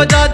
बजा